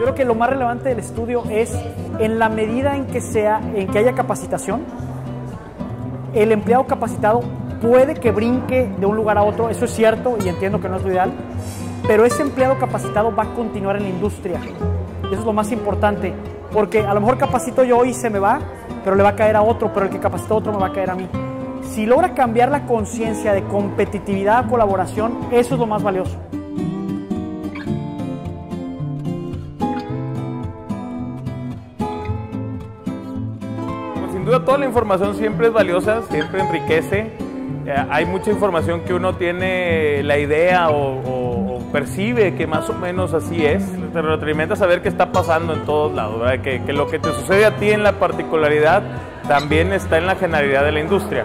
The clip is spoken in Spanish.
Yo creo que lo más relevante del estudio es en la medida en que sea, en que haya capacitación, el empleado capacitado puede que brinque de un lugar a otro, eso es cierto y entiendo que no es lo ideal, pero ese empleado capacitado va a continuar en la industria. Eso es lo más importante, porque a lo mejor capacito yo y se me va, pero le va a caer a otro, pero el que capacitó a otro me va a caer a mí. Si logra cambiar la conciencia de competitividad a colaboración, eso es lo más valioso. Toda la información siempre es valiosa, siempre enriquece. Eh, hay mucha información que uno tiene la idea o, percibe que más o menos así es. Te retroalimenta saber qué está pasando en todos lados, que lo que te sucede a ti en la particularidad también está en la generalidad de la industria.